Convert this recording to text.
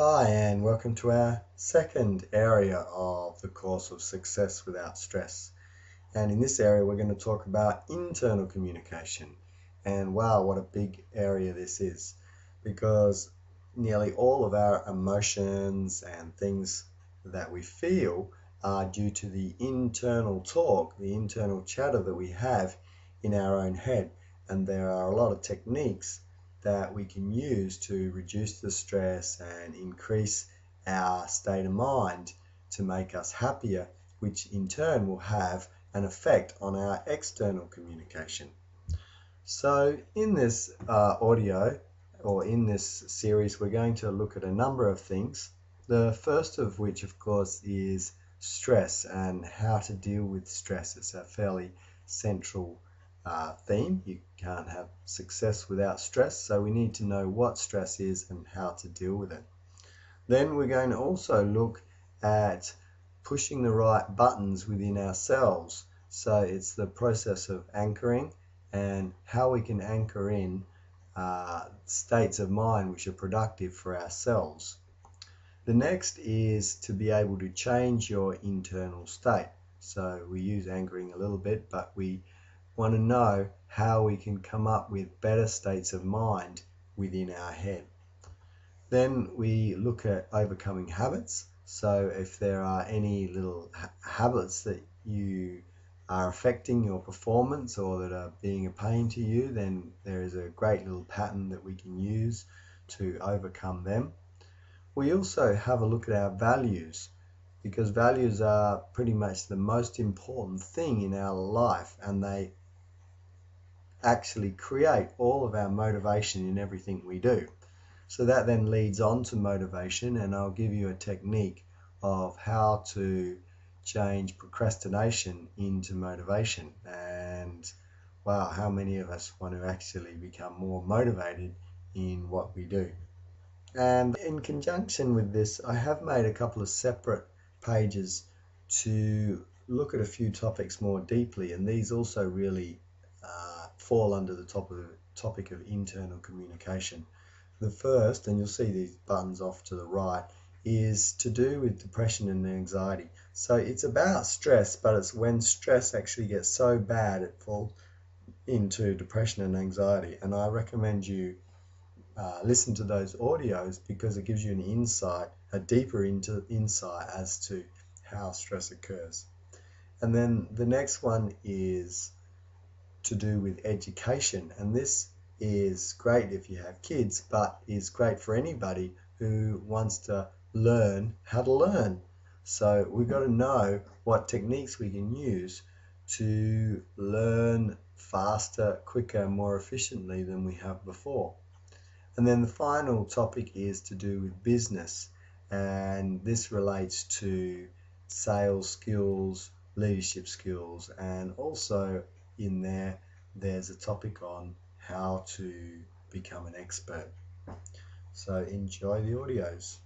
Hi, and welcome to our second area of the course of Success Without Stress. And in this area, we're going to talk about internal communication. And wow, what a big area this is because nearly all of our emotions and things that we feel are due to the internal talk, the internal chatter that we have in our own head. And there are a lot of techniques that we can use to reduce the stress and increase our state of mind to make us happier, which in turn will have an effect on our external communication. So, in this uh, audio or in this series, we're going to look at a number of things. The first of which, of course, is stress and how to deal with stress. It's a fairly central uh, theme. You can't have success without stress, so we need to know what stress is and how to deal with it. Then we're going to also look at pushing the right buttons within ourselves. So it's the process of anchoring and how we can anchor in uh, states of mind which are productive for ourselves. The next is to be able to change your internal state. So we use anchoring a little bit, but we want to know how we can come up with better states of mind within our head. Then we look at overcoming habits. So if there are any little ha- habits that you are affecting your performance or that are being a pain to you, then there is a great little pattern that we can use to overcome them. We also have a look at our values because values are pretty much the most important thing in our life and they actually create all of our motivation in everything we do. So that then leads on to motivation, and I'll give you a technique of how to change procrastination into motivation. And wow, how many of us want to actually become more motivated in what we do? And in conjunction with this, I have made a couple of separate pages to look at a few topics more deeply, and these also really uh, fall under the top of the topic of internal communication. The first, and you'll see these buttons off to the right, is to do with depression and anxiety. So it's about stress, but it's when stress actually gets so bad it falls into depression and anxiety. And I recommend you uh, listen to those audios because it gives you an insight, a deeper into insight as to how stress occurs. And then the next one is to do with education. And this is great if you have kids, but is great for anybody who wants to learn how to learn. So we've got to know what techniques we can use to learn faster, quicker, more efficiently than we have before. And then the final topic is to do with business, and this relates to sales skills, leadership skills, and also in there, there's a topic on how to become an expert. So enjoy the audios.